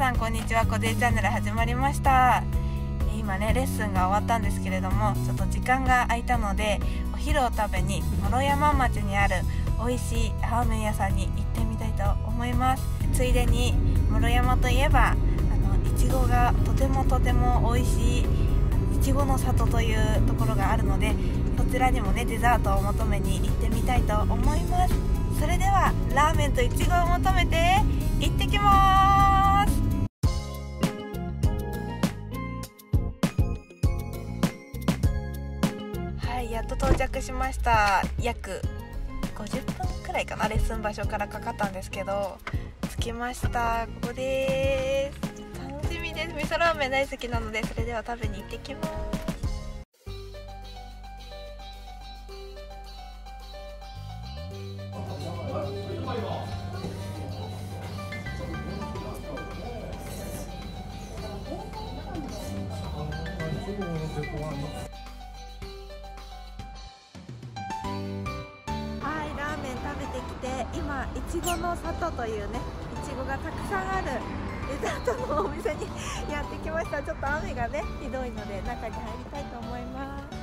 さんこんにちは。こでチャンネル始まりました今ねレッスンが終わったんですけれどもちょっと時間が空いたのでお昼を食べに諸山町にある美味しいラーメン屋さんに行ってみたいと思いますついでに諸山といえばあのいちごがとてもとても美味しいいちごの里というところがあるのでそちらにもねデザートを求めに行ってみたいと思いますそれでは。ラーメンといちごを求めて行ってきますやっと到着しました。約50分くらいかなレッスン場所からかかったんですけど着きました。ここです。楽しみです。味噌ラーメン大好きなのでそれでは食べに行ってきます。てきて今いちごの里というねいちごがたくさんあるデザートのお店にやってきました。ちょっと雨がねひどいので中に入りたいと思います。